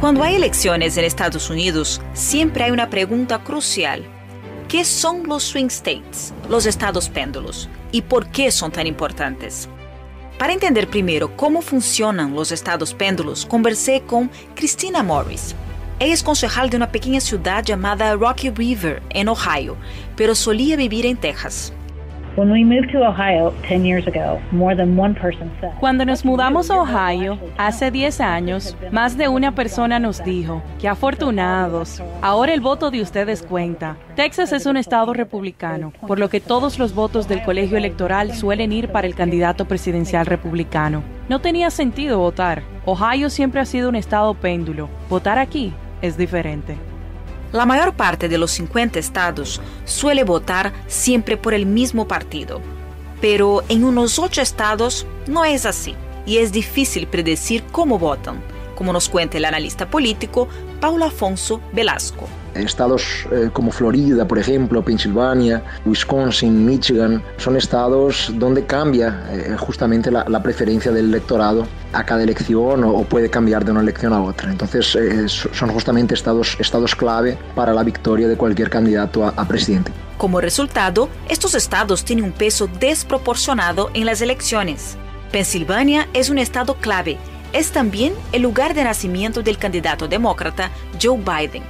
Cuando hay elecciones en Estados Unidos, siempre hay una pregunta crucial. ¿Qué son los swing states, los estados péndulos, y por qué son tan importantes? Para entender primero cómo funcionan los estados péndulos, conversé con Christina Morris. Ella es concejal de una pequeña ciudad llamada Rocky River, en Ohio, pero solía vivir en Texas. Cuando nos mudamos a Ohio hace 10 años, más de una persona nos dijo que afortunados, ahora el voto de ustedes cuenta. Texas es un estado republicano, por lo que todos los votos del colegio electoral suelen ir para el candidato presidencial republicano. No tenía sentido votar. Ohio siempre ha sido un estado péndulo. Votar aquí es diferente. La mayor parte de los 50 estados suele votar siempre por el mismo partido, pero en unos 8 estados no es así y es difícil predecir cómo votan, como nos cuenta el analista político Paulo Afonso Velasco. Estados eh, como Florida, por ejemplo, Pensilvania, Wisconsin, Michigan, son estados donde cambia eh, justamente la, preferencia del electorado a cada elección o, puede cambiar de una elección a otra. Entonces eh, son justamente estados, estados clave para la victoria de cualquier candidato a, a presidente. Como resultado, estos estados tienen un peso desproporcionado en las elecciones. Pensilvania es un estado clave. Es también el lugar de nacimiento del candidato demócrata Joe Biden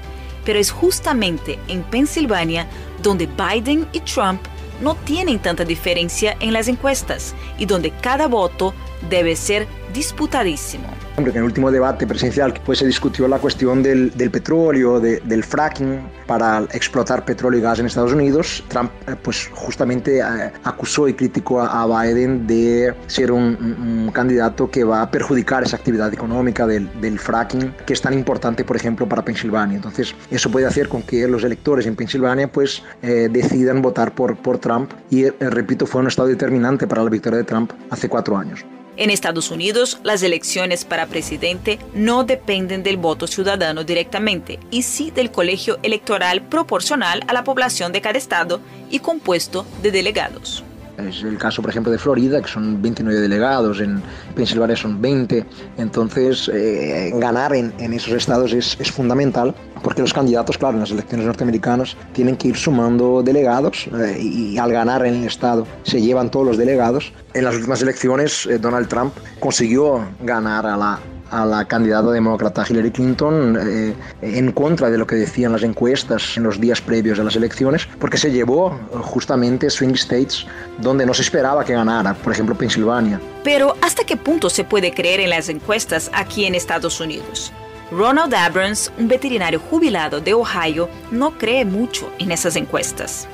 pero es justamente en Pensilvania donde Biden y Trump no tienen tanta diferencia en las encuestas y donde cada voto debe ser disputadísimo. En el último debate presidencial pues, se discutió la cuestión del, petróleo, del fracking para explotar petróleo y gas en Estados Unidos. Trump eh, pues, justamente eh, acusó y criticó a, Biden de ser un, candidato que va a perjudicar esa actividad económica del, fracking que es tan importante, por ejemplo, para Pensilvania. Entonces, eso puede hacer con que los electores en Pensilvania pues, eh, decidan votar por, por Trump y, repito, fue un estado determinante para la victoria de Trump hace cuatro años. En Estados Unidos, las elecciones para presidente no dependen del voto ciudadano directamente, y sí del colegio electoral proporcional a la población de cada estado y compuesto de delegados. Es el caso, por ejemplo, de Florida, que son 29 delegados, en Pensilvania son 20. Entonces, eh, ganar en, esos estados es, es, fundamental, porque los candidatos, claro, en las elecciones norteamericanas tienen que ir sumando delegados eh, y al ganar en el estado se llevan todos los delegados. En las últimas elecciones, eh, Donald Trump consiguió ganar a la, a la candidata demócrata Hillary Clinton eh, en contra de lo que decían las encuestas en los días previos a las elecciones, porque se llevó justamente swing states donde no se esperaba que ganara, por ejemplo Pensilvania. Pero ¿hasta qué punto se puede creer en las encuestas aquí en Estados Unidos? Ronald Abrams, un veterinario jubilado de Ohio, no cree mucho en esas encuestas.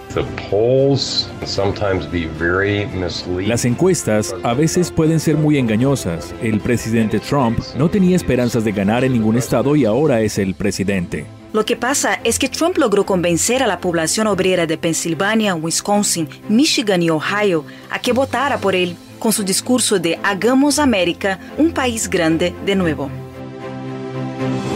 Las encuestas a veces pueden ser muy engañosas. El presidente Trump no tenía esperanzas de ganar en ningún estado y ahora es el presidente. Lo que pasa es que Trump logró convencer a la población obrera de Pensilvania, Wisconsin, Michigan y Ohio a que votara por él con su discurso de Hagamos América un país grande de nuevo. Thank you.